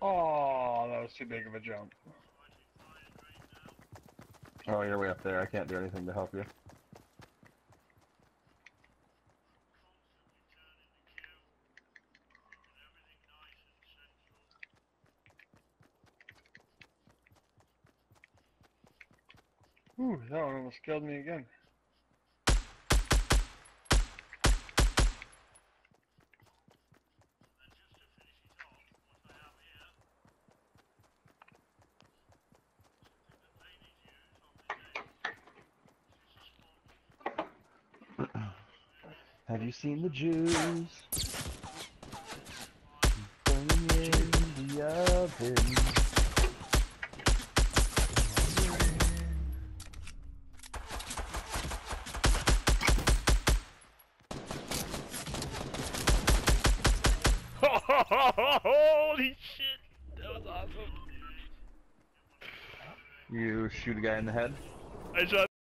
Oh, that was too big of a jump. Oh, you're way up there. I can't do anything to help you. Ooh, that one almost killed me again. Have you seen the Jews? Burning in the oven. Holy shit! That was awesome. You shoot a guy in the head. I shot